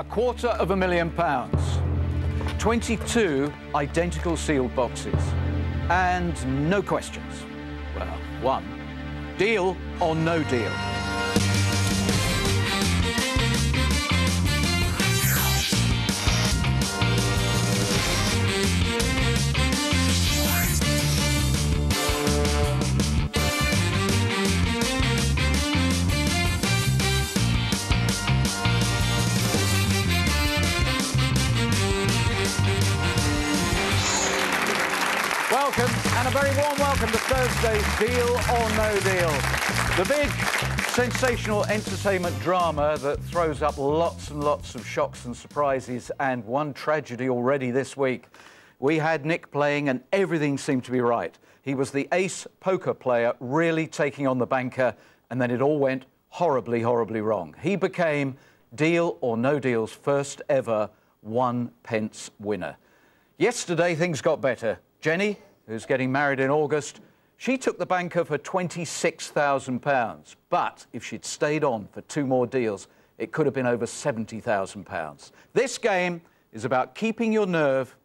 a quarter of a million pounds, 22 identical sealed boxes, and no questions. Well, one. Deal or no deal? Thursday's Deal or No Deal. The big sensational entertainment drama that throws up lots and lots of shocks and surprises, and one tragedy already this week. We had Nick playing, and everything seemed to be right. He was the ace poker player, really taking on the banker, and then it all went horribly, horribly wrong. He became Deal or No Deal's first ever one pence winner. Yesterday, things got better. Jenny, who's getting married in August, she took the banker for £26,000. But if she'd stayed on for two more deals, it could have been over £70,000. This game is about keeping your nerve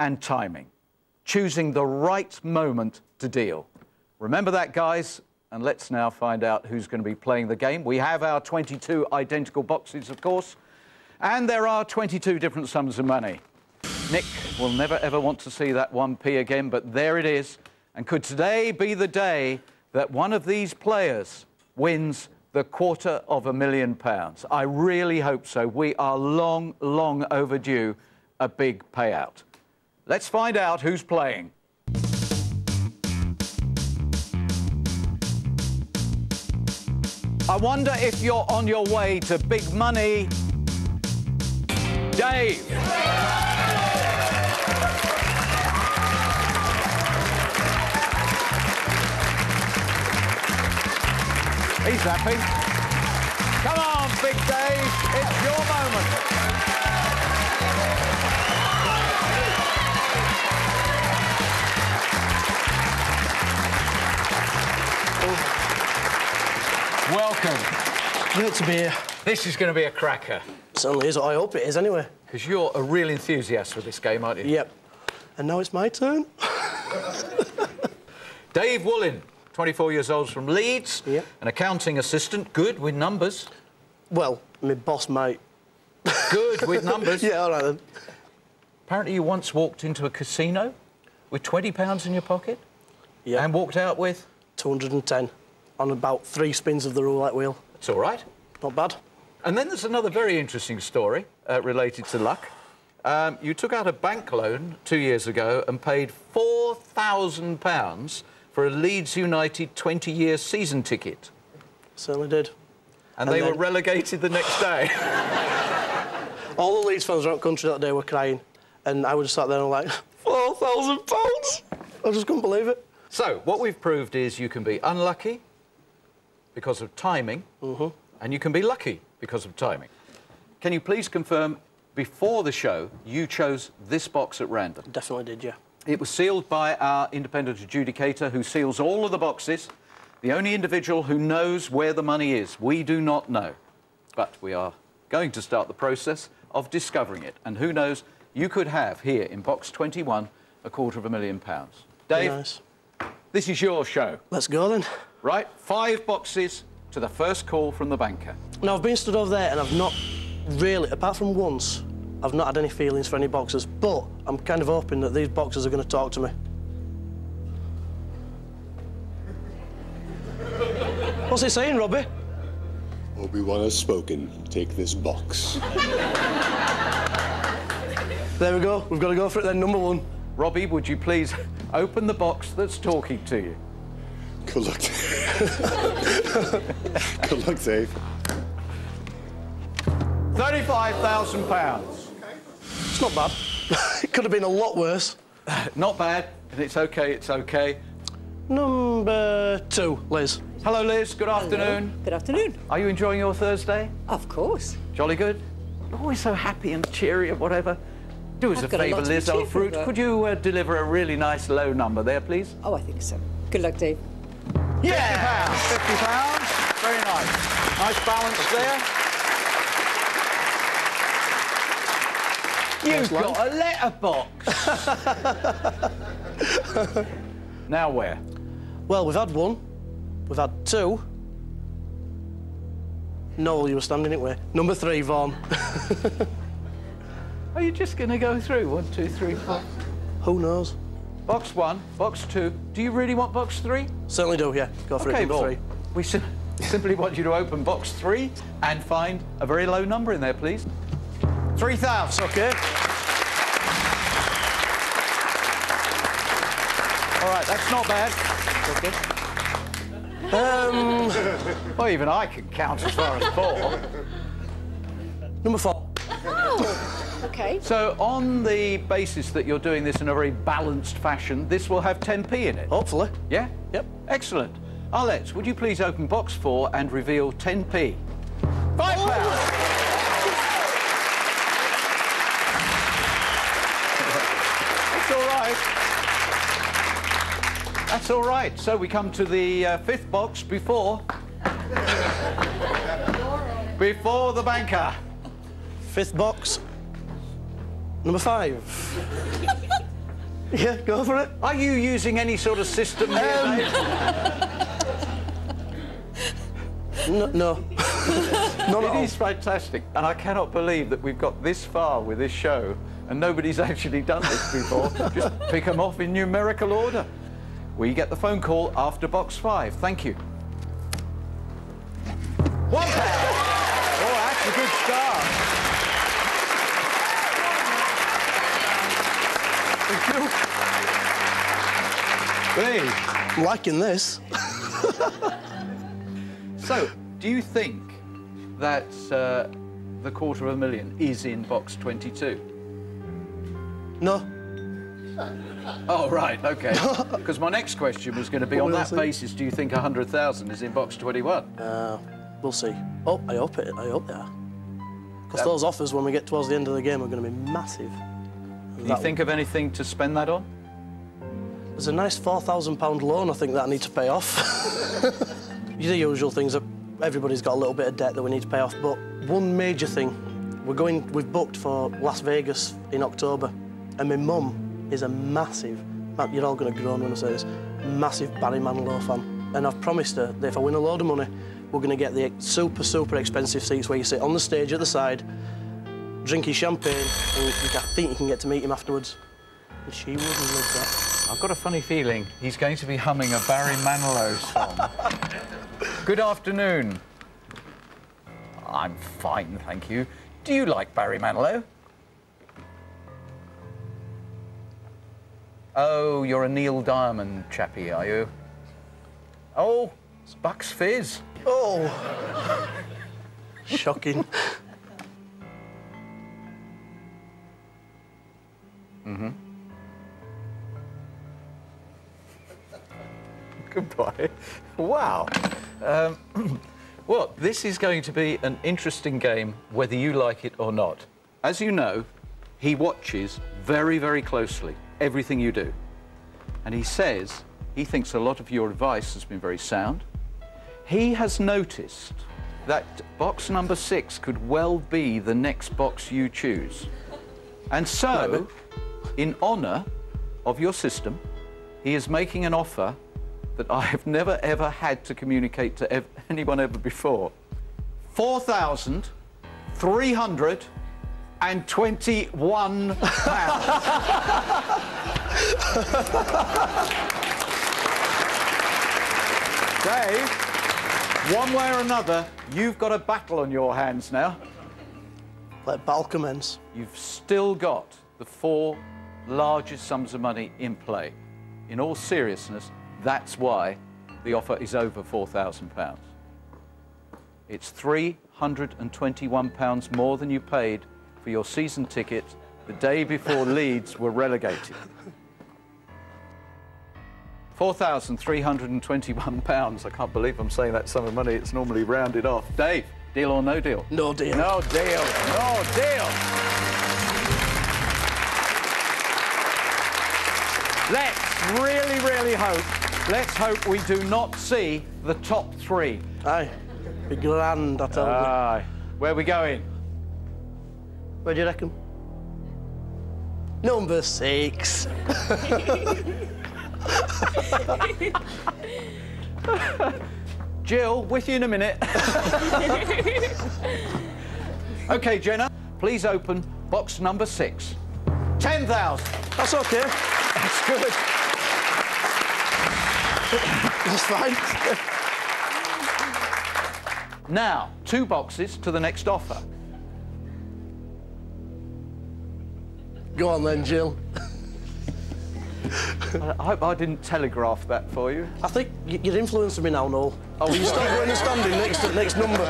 and timing, choosing the right moment to deal. Remember that, guys? And let's now find out who's going to be playing the game. We have our 22 identical boxes, of course, and there are 22 different sums of money. Nick will never ever want to see that 1p again, but there it is. And could today be the day that one of these players wins the quarter of a million pounds? I really hope so. We are long, long overdue a big payout. Let's find out who's playing. I wonder if you're on your way to big money. Dave. He's happy. Come on, Big Dave. It's your moment. Welcome. Great to be here. This is going to be a cracker Certainly is. I hope it is, anyway. because you're a real enthusiast for this game, aren't you? Yep. And now it's my turn. Dave Woolin, 24 years old from Leeds, an accounting assistant, good with numbers. Well, my boss mate. Good with numbers. Yeah, all right then. Apparently, you once walked into a casino with 20 pounds in your pocket Yeah. and walked out with. 210 on about three spins of the roulette wheel. It's all right. Not bad. And then there's another very interesting story uh, related to luck. Um, you took out a bank loan two years ago and paid £4,000 for a Leeds United 20 year season ticket. Certainly did. And, And they were relegated the next day. All the Leeds fans around the country that day were crying. And I was sat there and like, £4,000? I just couldn't believe it. so, what we've proved is you can be unlucky because of timing, Mm-hmm. and you can be lucky because of timing. Can you please confirm before the show you chose this box at random? Definitely did, yeah. It was sealed by our independent adjudicator who seals all of the boxes. The only individual who knows where the money is. We do not know. But we are going to start the process of discovering it. And who knows, you could have here in box 21 a quarter of a million pounds. Dave, Nice. this is your show, Let's go then. right? Five boxes to the first call from the banker. Now, I've been stood over there and I've not really, apart from once, I've not had any feelings for any boxers, but I'm kind of hoping that these boxers are going to talk to me. What's it saying, Robbie? Obi-Wan has spoken. Take this box. There we go. We've got to go for it then, number one. Robbie, would you please open the box that's talking to you? Good luck. Good luck, Dave. £35,000. It's not bad. it could have been a lot worse. Not bad, and it's okay, it's okay. Number two, Liz. Hello, Liz. Good afternoon. Good afternoon. Are you enjoying your Thursday? Of course. Jolly good? You're always so happy and cheery and whatever. Do us I've a favour, lot to be Liz, old fruit. about. Could you uh, deliver a really nice low number there, please? Oh, I think so. Good luck, Dave. Yeah! £50. Very nice. Nice balance there. You've got a letterbox. now where? Well, we've had one. We've had two. Noel, you were standing it where? Number three, Vaughan. Are you just going to go through? One, two, three, four. Who knows? Box one, box two. Do you really want box three? Certainly do, yeah. Go for it, number three. We sim- simply want you to open box three and find a very low number in there, please. 3,000. Okay. All right, that's not bad. Okay. Um, Well, even I can count as far as four. number four. Oh, Okay. So, on the basis that you're doing this in a very balanced fashion, this will have 10p in it. Hopefully. Yeah? Yep. Excellent. Arlette, would you please open box four and reveal 10p? Five pounds! That's all right. That's all right. So we come to the uh, fifth box before... before the banker. Fifth box. Number five. yeah, go for it. Are you using any sort of system here, Um, No. no. None at It is fantastic, and I cannot believe that we've got this far with this show, and nobody's actually done this before. Just pick them off in numerical order. We get the phone call after box five. Thank you. One pound. Oh, that's a good start. Hey. I'm liking this. So, do you think that uh, the quarter of a million is in box 22? No. Oh, right, okay. Because my next question was going to be on that basis, do you think 100,000 is in box 21? Uh, we'll see. Oh, I hope it. I hope they are. Because those offers, when we get towards the end of the game, are going to be massive. Do you think of anything to spend that on? There's a nice four thousand pound loan I think that I need to pay off. the usual things that everybody's got a little bit of debt that we need to pay off. But one major thing, we're going. We've booked for Las Vegas in October, and my mum is a massive. You're all going to groan when I say this. Massive Barry Manilow fan, and I've promised her that if I win a load of money, we're going to get the super super expensive seats where you sit on the stage at the side, drink his champagne, and you I think you can get to meet him afterwards. And she would love that. I've got a funny feeling he's going to be humming a Barry Manilow song. Good afternoon. I'm fine, thank you. Do you like Barry Manilow? Oh, you're a Neil Diamond chappie, are you? Oh, it's Bucks Fizz. Oh! Shocking. mm-hmm. Goodbye. Wow. Um, well, this is going to be an interesting game, whether you like it or not. As you know, he watches very, very closely everything you do. And he says he thinks a lot of your advice has been very sound. He has noticed that box number six could well be the next box you choose. And so, in honour of your system, he is making an offer that I have never ever had to communicate to ev- anyone ever before. Four thousand three hundred and twenty-one pounds. Dave, one way or another, you've got a battle on your hands now. Let battle commence. You've still got the four largest sums of money in play. In all seriousness, that's why the offer is over £4,000. It's £321 more than you paid for your season ticket the day before Leeds were relegated. £4,321. I can't believe I'm saying that sum of money. It's normally rounded off. Dave, deal or no deal? No deal. No deal. No deal. Let's really, really hope, let's hope we do not see the top three. Aye. Be grand, I tell you. Aye. Where are we going? Where do you reckon? Number six. Jill, with you in a minute. OK, Jenna, please open box number six. 10,000. That's okay. That's good. That's fine. Now, two boxes to the next offer. Go on then, Jill. I hope I didn't telegraph that for you. I think you're influencing me now, Noel. Oh, will you stop going and standing next to next number?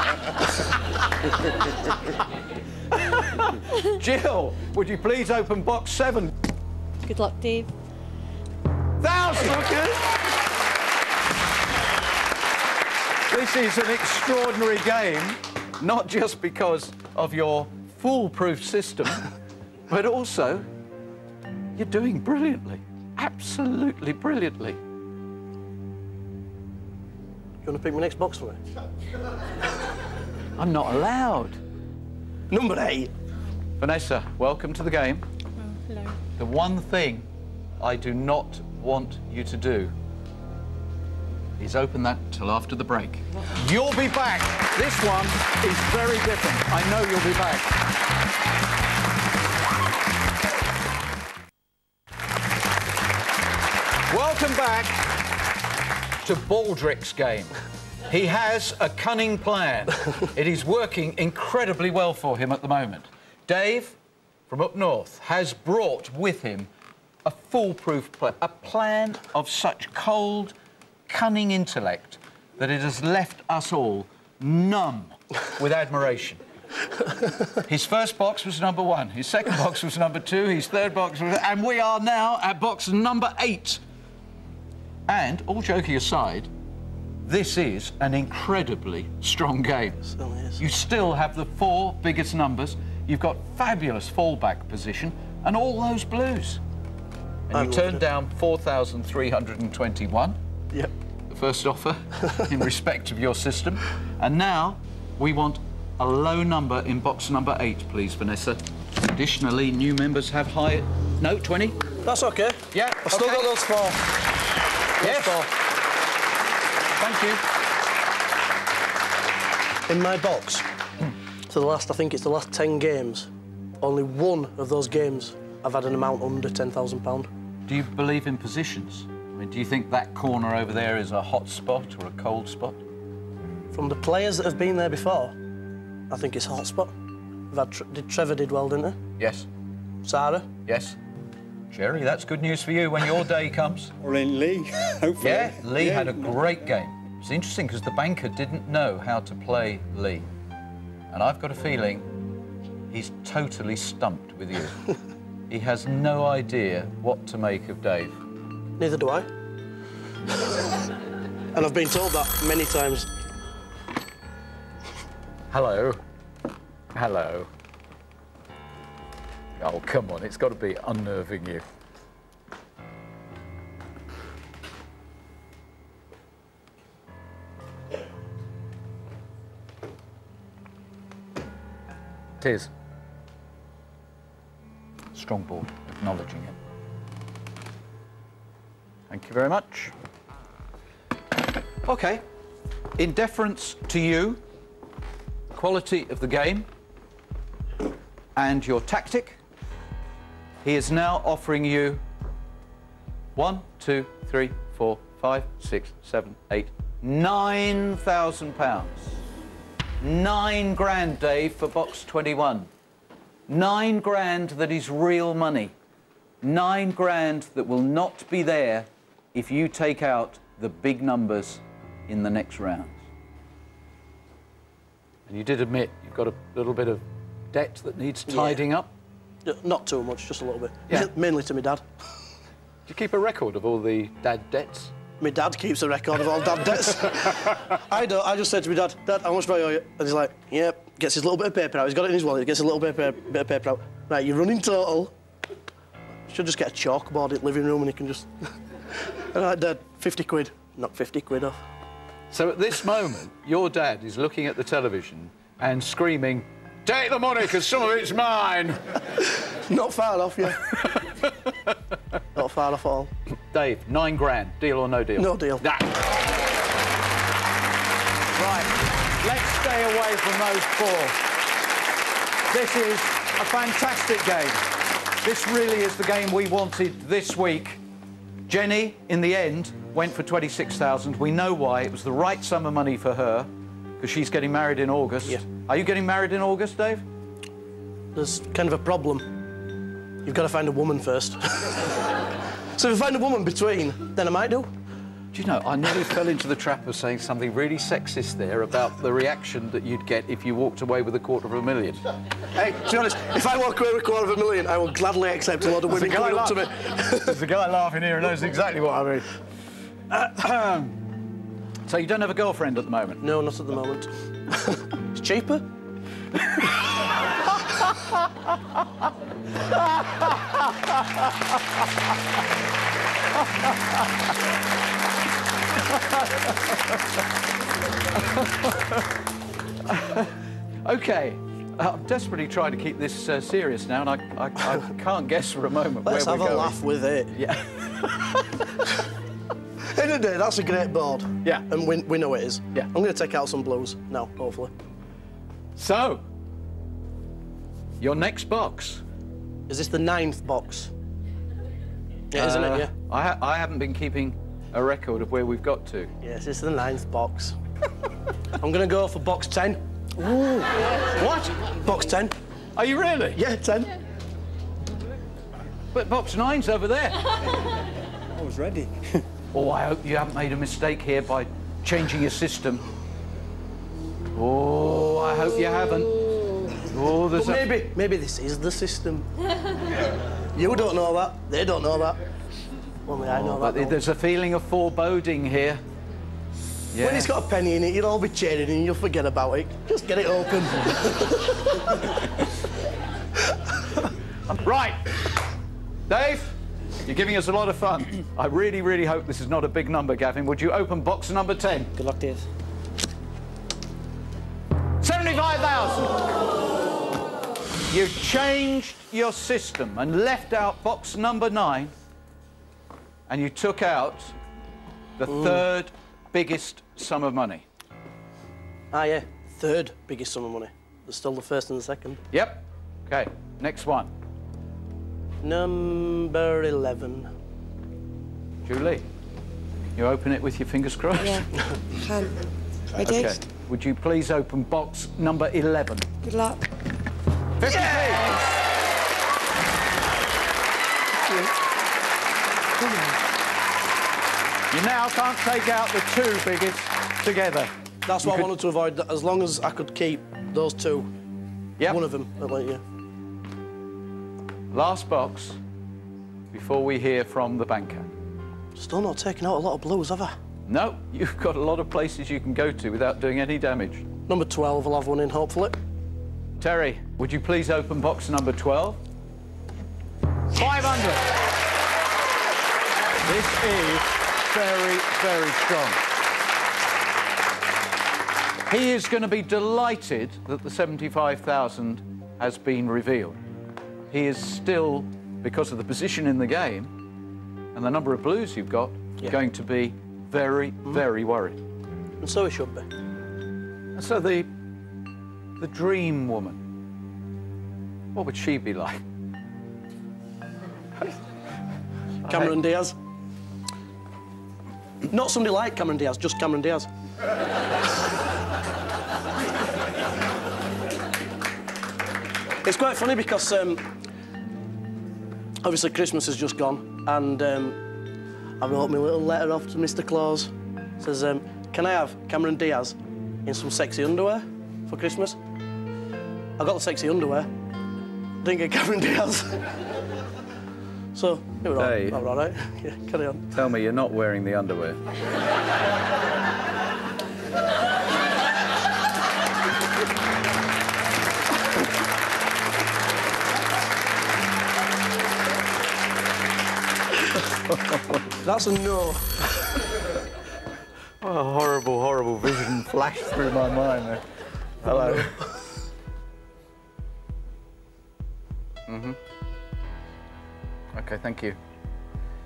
Jill, would you please open box seven? Good luck, Dave. Thousand. This is an extraordinary game, not just because of your foolproof system, but also you're doing brilliantly. Absolutely brilliantly. You want to pick my next box for me? I'm not allowed. Number eight. Vanessa, welcome to the game. hello. The one thing I do not want you to do is open that till after the break. You'll be back. This one is very different. I know you'll be back. Welcome back to Baldrick's game. He has a cunning plan. it is working incredibly well for him at the moment. Dave, from up north, has brought with him a foolproof plan, a plan of such cold, cunning intellect that it has left us all numb with admiration. His first box was number one. His second box was number two. His third box was... And we are now at box number eight. And, all joking aside, this is an incredibly strong game. Is. You still have the four biggest numbers. You've got fabulous fallback position and all those blues. And I'm you turned it. down 4,321, Yep. the first offer, in respect of your system. And now we want a low number in box number eight, please, Vanessa. Additionally, new members have high... No, 20? That's okay. Yeah, I've still got those four. Yes. Those. Thank you. In my box, for the last, I think it's the last 10 games, only one of those games I've had an amount under £10,000. Do you believe in positions? I mean, do you think that corner over there is a hot spot or a cold spot? From the players that have been there before, I think it's a hot spot. We've had, did, Trevor did well, didn't he? Yes. Sarah? Yes. Jerry, that's good news for you when your day comes. Or in Lee, hopefully. Yeah, Lee Yeah. had a great game. It's interesting because the banker didn't know how to play Lee. And I've got a feeling he's totally stumped with you. he has no idea what to make of Dave. Neither do I. and I've been told that many times. Hello. Hello. Oh, come on, it's got to be unnerving you. It is. Strong ball, acknowledging it. Thank you very much. OK. In deference to you, quality of the game and your tactic, he is now offering you one, two, three, four, five, six, seven, eight, nine thousand pounds. Nine grand, Dave, for box 21. Nine grand that is real money. Nine grand that will not be there if you take out the big numbers in the next round. And you did admit you've got a little bit of debt that needs Yeah. tidying up. Not too much, just a little bit. Yeah. Mainly to my dad. Do you keep a record of all the dad debts? My dad keeps a record of all dad debts. I don't. I just said to my dad, Dad, how much do I owe you? And he's like, Yep. Gets his little bit of paper out. He's got it in his wallet. Gets a little bit of paper, bit of paper out. Right, you're running total. Should just get a chalkboard in the living room and he can just. and I'm like, Dad, 50 quid. Knock 50 quid off. So at this moment, your dad is looking at the television and screaming, Take the money, because some of it's mine. Not far off, yeah. Not far off all. Dave, nine grand. Deal or no deal? No deal. Nah. Right, let's stay away from those four. This is a fantastic game. This really is the game we wanted this week. Jenny, in the end, went for 26,000. We know why. It was the right sum of money for her because she's getting married in August. Yeah. Are you getting married in August, Dave? There's kind of a problem. You've got to find a woman first. so if I find a woman between, then I might do. Do you know, I nearly fell into the trap of saying something really sexist there about the reaction that you'd get if you walked away with a quarter of a million. Hey, to be honest, if I walk away with a quarter of a million, I will gladly accept a lot of women coming up to me. There's a guy laughing here who knows exactly what I mean. Uh, so you don't have a girlfriend at the moment? No, not at the moment. it's cheaper. Okay. Uh, I'm desperately trying to keep this uh, serious now, and I, I, I can't guess for a moment Let's where have we're a laugh with it. Yeah. End of the day, that's a great board. Yeah. And we, we know it is. Yeah. I'm going to take out some blues now, hopefully. So, your next box. Is this the ninth box? Yeah, isn't Uh, it? Yeah. I, ha- I haven't been keeping a record of where we've got to. Yes, it's the ninth box. I'm going to go for box 10. Ooh. What? Box 10. Are you really? Yeah, 10. But box nine's over there. I was ready. Oh, I hope you haven't made a mistake here by changing your system. Oh, I hope you haven't. Oh, there's But a... maybe, maybe this is the system. you don't know that. They don't know that. Only I oh, know But that. though. there's a feeling of foreboding here. Yeah. When it's got a penny in it, you'll all be cheering and you'll forget about it. Just get it open. Right. Dave, you're giving us a lot of fun. I really, really hope this is not a big number, Gavin. Would you open box number 10? Good luck, Dave. 75,000. You've changed your system and left out box number nine, and you took out the third biggest sum of money. ah, yeah. Third biggest sum of money. There's still the first and the second. Yep. Okay, next one. Number 11. Julie, you open it with your fingers crossed? Yeah. Can. Ready? Okay. Would you please open box number 11? Good luck. 50p. You now can't take out the two biggest together. That's You what could- I wanted to avoid. that As long as I could keep those two, Yep. one of them, I'd let you. Last box before we hear from the banker. Still not taking out a lot of blues, have I? No, you've got a lot of places you can go to without doing any damage. Number 12, I'll have one in, hopefully. Terry, would you please open box number 12? 500. This is very, very strong. He is going to be delighted that the 75,000 has been revealed. He is still, because of the position in the game and the number of blues you've got, Yeah. going to be very, very worried. And so it should be. And so the the dream woman, what would she be like? Cameron Diaz. Not somebody like Cameron Diaz, just Cameron Diaz. it's quite funny because um, obviously Christmas has just gone and um, I wrote my little letter off to Mr. Claus. says, um, can I have Cameron Diaz in some sexy underwear for Christmas? I got the sexy underwear. Didn't get Cameron Diaz. so, it was all, Hey. all right. Yeah, carry on. Tell me you're not wearing the underwear. That's a no. What a horrible, horrible vision flashed through my mind there. Hello. mm-hmm. Okay, thank you.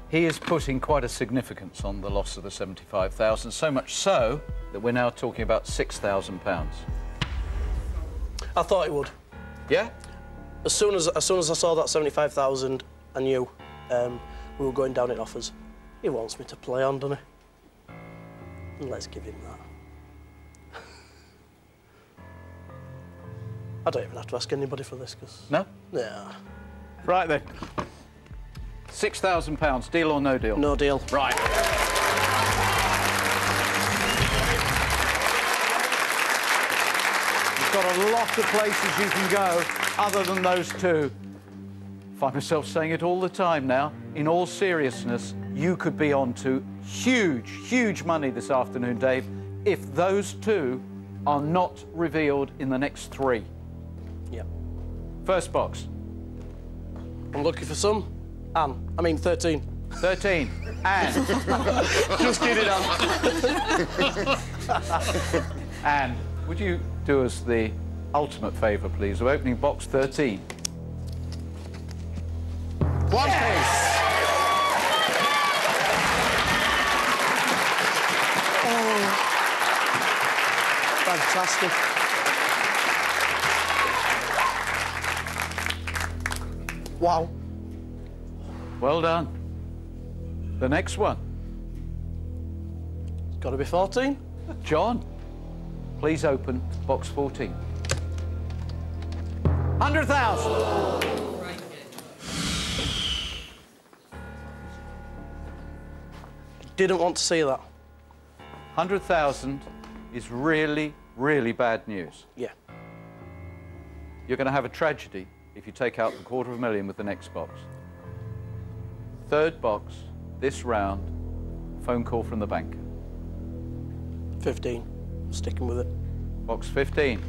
He is putting quite a significance on the loss of the 75,000, so much so that we're now talking about 6,000 pounds. I thought it would. Yeah? As soon as as soon as I saw that 75,000, I knew um, we were going down in offers. He wants me to play on, doesn't he? And let's give him that. I don't even have to ask anybody for this, because... No? Yeah. Right then. 6,000 pounds, deal or no deal? No deal. Right. You've got a lot of places you can go other than those two. Find myself saying it all the time now. In all seriousness, you could be on to huge, huge money this afternoon, Dave, if those two are not revealed in the next three. Yeah. First box, I'm looking for some. Anne. I mean, 13. 13. Anne. Just kidding, Anne. Anne, would you do us the ultimate favour, please, of opening box 13? One case. Oh. Fantastic. Wow. Well done. The next one. It's got to be 14. John, please open box 14. 100,000. Didn't want to see that. 100,000 is really, really bad news. Yeah. You're going to have a tragedy if you take out the quarter of a million with the next box. Third box, this round, phone call from the banker. 15. Sticking with it. Box 15.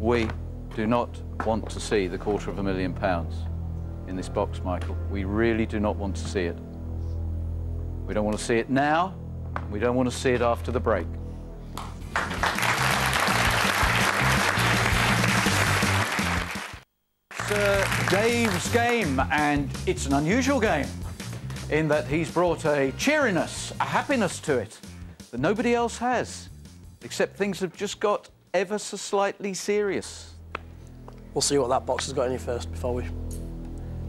We do not want to see the quarter of a million pounds in this box, Michael. We really do not want to see it. We don't want to see it now. We don't want to see it after the break. Uh, Dave's game, and it's an unusual game in that he's brought a cheeriness, a happiness to it that nobody else has, except things have just got ever so slightly serious. We'll see what that box has got in it first before we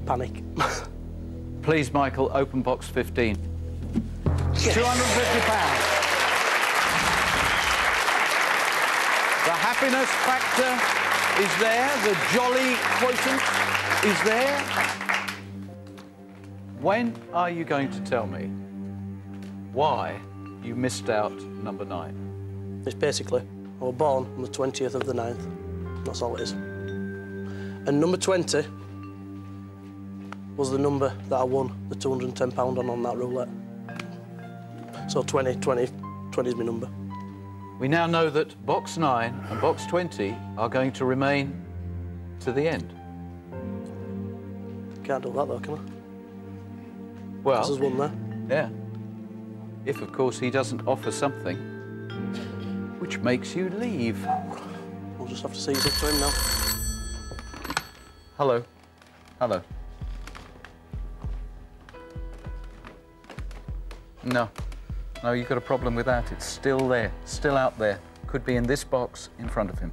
panic. Please, Michael, open box 15. 250 pounds. The happiness factor is there. The jolly quotient is there. When are you going to tell me why you missed out number nine? it's basically, I was born on the 20th of the 9th. That's all it is. And number 20 was the number that I won the £210 on on that roulette. So 20, 20, 20 is my number. We now know that box 9 and box 20 are going to remain to the end. Can't do that though, can I? Well, There's one there. Yeah. If, of course, he doesn't offer something which makes you leave. We'll just have to see it's up to him now. Hello. Hello. No. No, you've got a problem with that. It's still there, still out there. Could be in this box in front of him.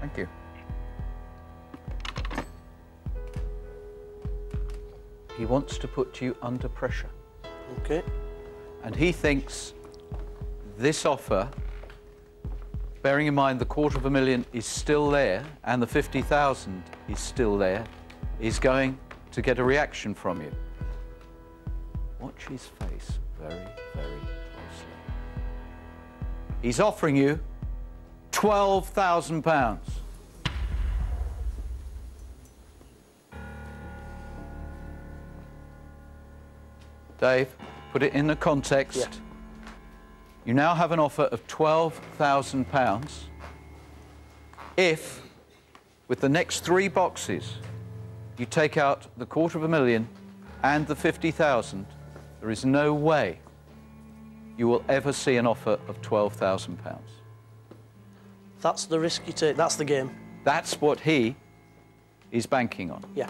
Thank you. He wants to put you under pressure. Okay. And he thinks this offer, bearing in mind the quarter of a million is still there and the 50,000 is still there, is going to get a reaction from you. Watch his face very, very closely. He's offering you 12,000 pounds. Dave, put it in the context. Yeah. You now have an offer of £12,000 if, with the next three boxes, you take out the quarter of a million and the 50,000, there is no way you will ever see an offer of £12,000. That's the risk you take. That's the game. That's what he is banking on. Yeah.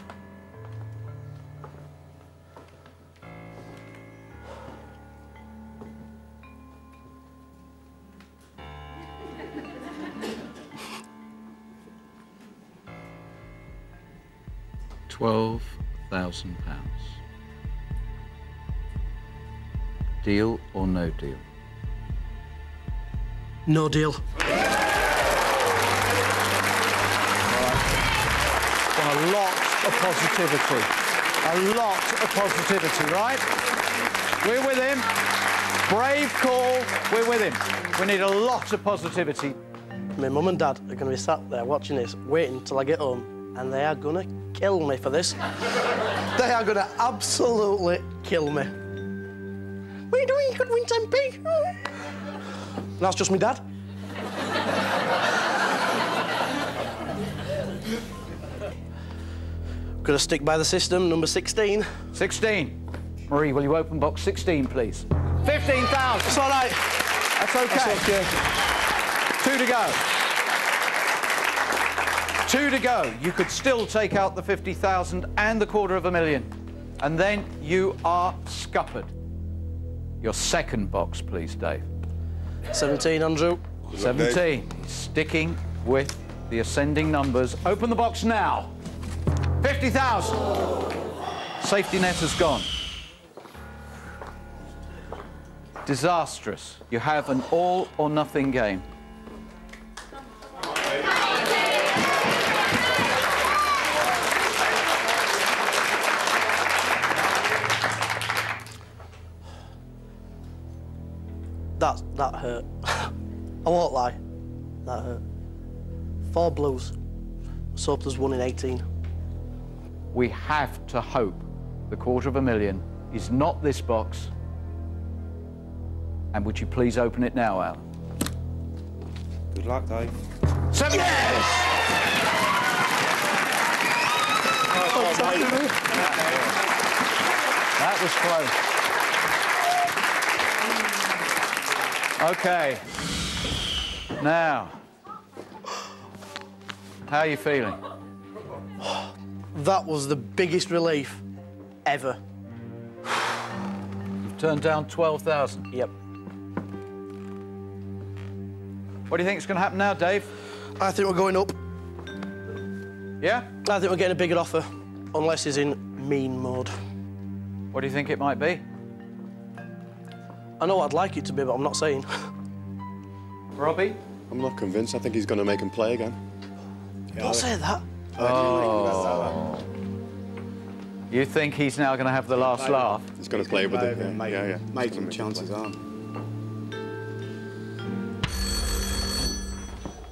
Twelve thousand pounds. Deal or no deal? No deal. Got a lot of positivity. A lot of positivity, right? We're with him. Brave call. We're with him. We need a lot of positivity. My mum and dad are going to be sat there watching this, waiting till I get home, and they are going to kill me for this. they are going to absolutely kill me. What are you doing? You could win 10p. That's just me dad. Gonna stick by the system, number 16. 16. Marie, will you open box 16, please? 15,000. It's all right. That's okay. That's okay. Two to go. Two to go. You could still take out the 50,000 and the quarter of a million. And then you are scuppered. Your second box, please, Dave. 17, Andrew. 17. He's sticking with the ascending numbers. Open the box now. 50,000. Safety net has gone. Disastrous. You have an all or nothing game. Won't lie. That hurt. Four blues. Let's hope there's one in 18. We have to hope the quarter of a million is not this box. And would you please open it now, Al? Good luck, Dave. Seven. That was close. Okay. Now, how are you feeling? That was the biggest relief ever. You've turned down 12,000. Yep. What do you think is going to happen now, Dave? I think we're going up. Yeah? I think we're getting a bigger offer, unless he's in mean mode. What do you think it might be? I know I'd like it to be, but I'm not saying. Robbie? I'm not convinced. I think he's going to make him play again. Don't say that. Oh. You think he's now going to have the last laugh? He's going to play with it. Yeah, Make, yeah, yeah. Making chances aren't.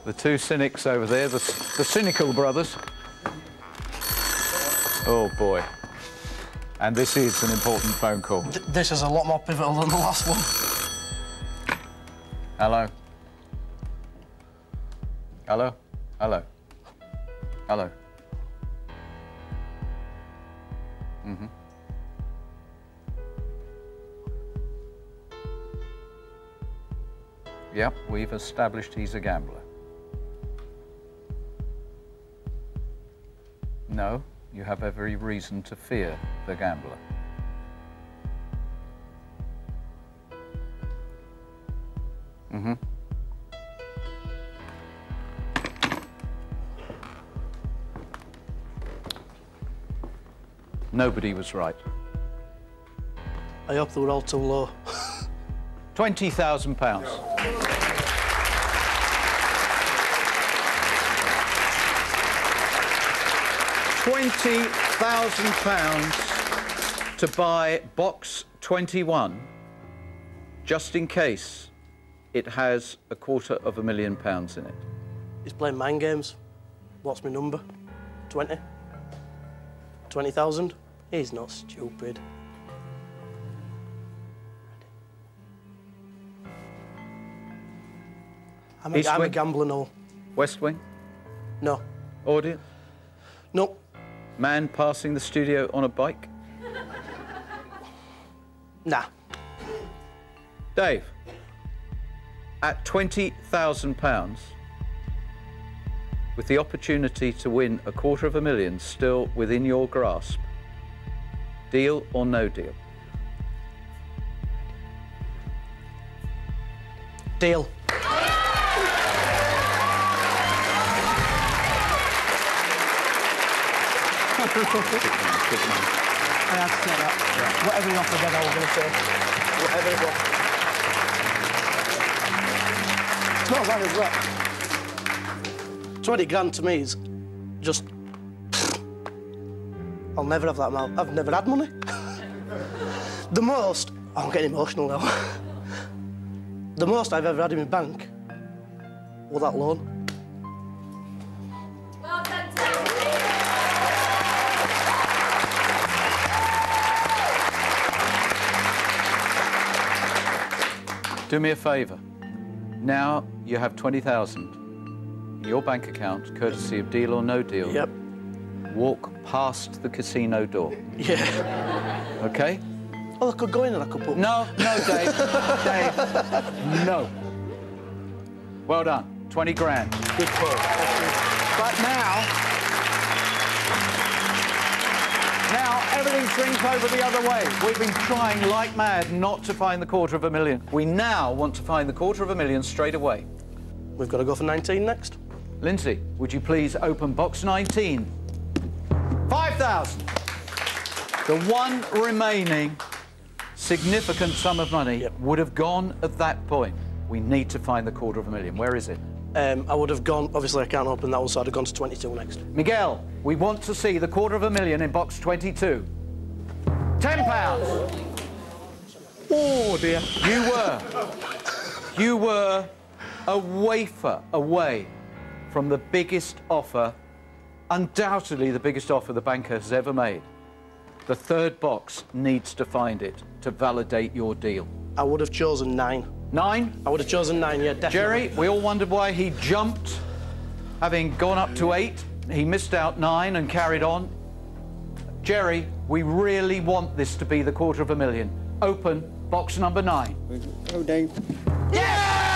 The two cynics over there, the, the cynical brothers. Oh boy. And this is an important phone call. Th- this is a lot more pivotal than the last one. Hello? Hello? Hello? Hello? Mm-hmm. Yep, we've established he's a gambler. No, you have every reason to fear the gambler. Nobody was right. I hope they were all too low. Twenty thousand pounds. Twenty thousand pounds to buy box twenty-one, just in case it has a quarter of a million pounds in it. He's playing mind games. What's my number? 20? 20,000? He's not stupid. I'm a, East I'm a Wing? gambler, no. West Wing, No. audience, No. man passing the studio on a bike. Nah. Dave, at twenty thousand pounds, with the opportunity to win a quarter of a million still within your grasp. Deal or no deal? Deal. I had to say that. Whatever you offered, then I was going to say. Whatever it was. It's not bad as well. 20 grand to me is just. I'll never have that amount. I've never had money. the most. Oh, I'm getting emotional now. the most I've ever had in my bank was that loan. Well done, Tony. Do me a favour. Now you have 20,000 in your bank account, courtesy of Deal or No Deal. Yep. Walk past the casino door, Yeah. okay? Oh, I could go in and I could put. No, no, Dave. Dave, no. Well done. 20 grand. Good call. But now, now everything swings over the other way. We've been trying like mad not to find the quarter of a million. We now want to find the quarter of a million straight away. We've got to go for 19 next. Lindsay, would you please open box 19? 5,000. The one remaining significant sum of money Yep. would have gone at that point. We need to find the quarter of a million. Where is it? Um, I would have gone. Obviously, I can't open that one, so I'd have gone to 22 next. Miguel, we want to see the quarter of a million in box 22. 10 pounds. Oh dear. You were. You were a wafer away from the biggest offer, undoubtedly the biggest offer the banker has ever made. The third box needs to find it to validate your deal. I would have chosen nine. Nine. I would have chosen nine. Yeah, definitely. Jerry, we all wondered why he jumped, having gone up to eight. He missed out nine and carried on. Jerry, we really want this to be the quarter of a million. Open box number nine. Go, Dave. Yeah!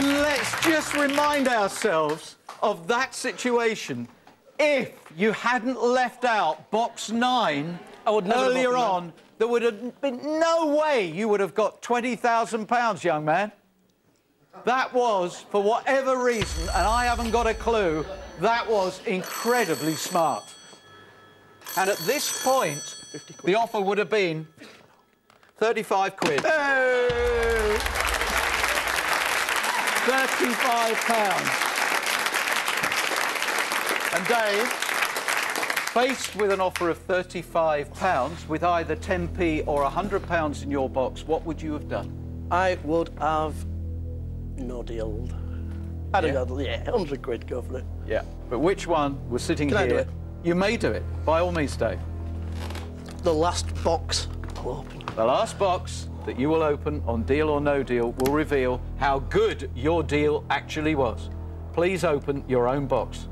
And let's just remind ourselves of that situation. If you hadn't left out box nine I would never earlier opened that. on, there would have been no way you would have got £20,000, young man. That was, for whatever reason, and I haven't got a clue, that was incredibly smart. And at this point, the offer would have been 35 quid. 35 pounds. And Dave, faced with an offer of 35 pounds, with either 10p or 100 pounds in your box, what would you have done? I would have no deal. I'd Yeah. got yeah, 100 quid. Go for it. Yeah. But which one was sitting Can here? I do it? You may do it, by all means, Dave. The last box. I'll open. The last box that you will open on Deal or No Deal will reveal how good your deal actually was. Please open your own box.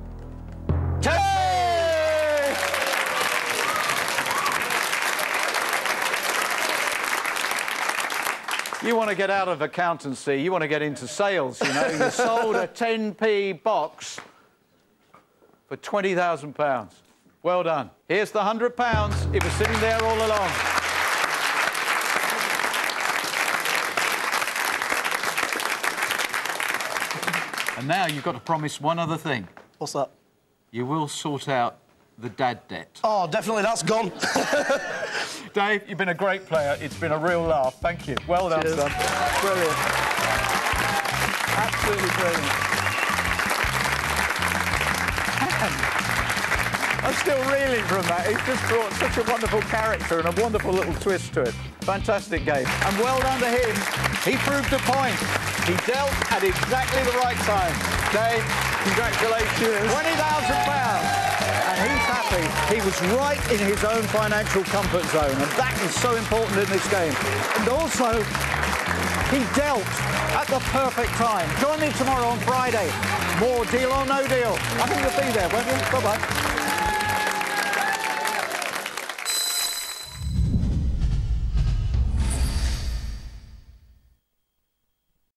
You want to get out of accountancy, you want to get into sales, you know. You sold a 10p box for £20,000. Well done. Here's the £100. It was sitting there all along. And now you've got to promise one other thing. What's that? You will sort out the dad debt. Oh, definitely that's gone. Dave, you've been a great player. It's been a real laugh. Thank you. Well done, Cheers. son. Brilliant. Absolutely brilliant. I'm still reeling from that. He's just brought such a wonderful character and a wonderful little twist to it. Fantastic game. And well done to him. He proved a point. He dealt at exactly the right time. Dave, congratulations. £20,000. And he's happy. He was right in his own financial comfort zone. And that is so important in this game. And also, He dealt at the perfect time. Join me tomorrow on Friday. More Deal or No Deal. I think you'll be there, won't you? Bye-bye.